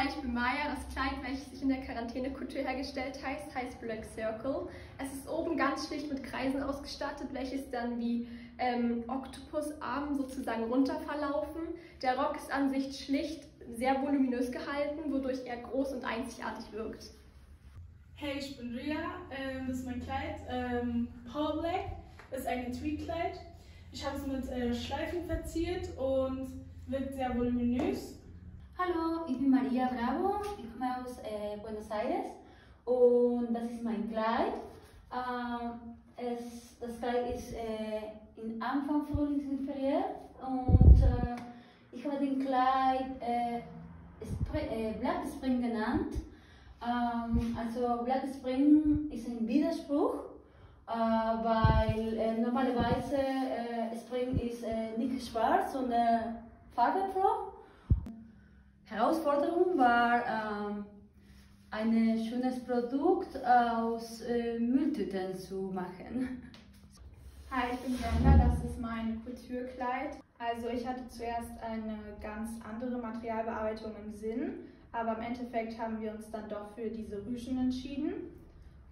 Hi, ich bin Maya. Das Kleid, welches ich in der Quarantäne-Couture hergestellt heißt, heißt Black Circle. Es ist oben ganz schlicht mit Kreisen ausgestattet, welches dann wie ähm, Oktopusarmen sozusagen runterverlaufen. Der Rock ist an sich schlicht, sehr voluminös gehalten, wodurch er groß und einzigartig wirkt. Hey, ich bin Ria. Ähm, das ist mein Kleid. Ähm, Power Black ist ein Tweed-Kleid. Ich habe es mit äh, Schleifen verziert und wirkt sehr voluminös. Hallo, ich bin Maria Bravo, ich komme aus äh, Buenos Aires und das ist mein Kleid. Äh, es, das Kleid ist äh, in Anfang Frühlingsinferiert und äh, ich habe den Kleid äh, Spring, äh, Black Spring genannt. Ähm, also Black Spring ist ein Widerspruch, äh, weil normalerweise Spring ist nicht schwarz, sondern farbenfroh. Herausforderung war, ähm, ein schönes Produkt aus äh, Mülltüten zu machen. Hi, ich bin Brenda, das ist mein Couture-Kleid. Also ich hatte zuerst eine ganz andere Materialbearbeitung im Sinn, aber im Endeffekt haben wir uns dann doch für diese Rüschen entschieden.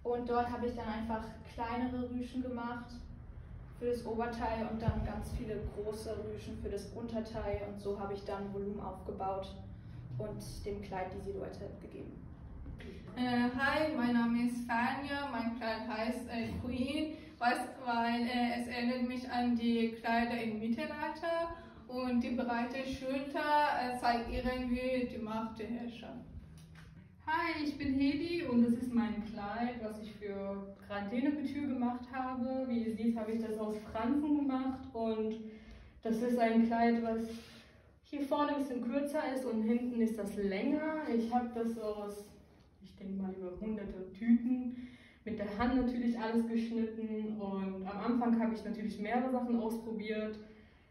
Und dort habe ich dann einfach kleinere Rüschen gemacht für das Oberteil und dann ganz viele große Rüschen für das Unterteil und so habe ich dann Volumen aufgebaut und dem Kleid die Silhouette gegeben. Äh, hi, mein Name ist Fania, mein Kleid heißt äh, Queen, was, weil äh, es erinnert mich an die Kleider im Mittelalter und die breite Schulter äh, zeigt irgendwie die Macht der Herrscher. Hi, ich bin Hedi und das ist mein Kleid, was ich für Quarantäne-Couture gemacht habe. Wie ihr seht, habe ich das aus Fransen gemacht und das ist ein Kleid, was hier vorne ein bisschen kürzer ist und hinten ist das länger. Ich habe das aus, ich denke mal, über hunderte Tüten mit der Hand natürlich alles geschnitten und am Anfang habe ich natürlich mehrere Sachen ausprobiert.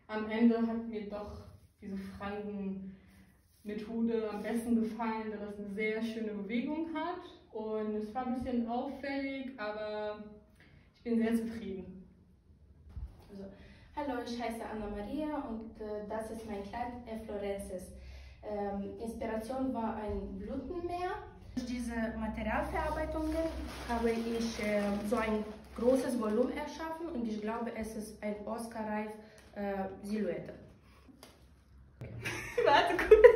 Am Ende hat mir doch diese Franken-Methode am besten gefallen, da das eine sehr schöne Bewegung hat und es war ein bisschen auffällig, aber ich bin sehr zufrieden. Hallo, ich heiße Anna Maria und äh, das ist mein Kleid äh, Florences. Ähm, Inspiration war ein Blutenmeer. Durch diese Materialverarbeitungen habe ich äh, so ein großes Volumen erschaffen und ich glaube, es ist ein Oscar-reif äh, Silhouette. Warte kurz.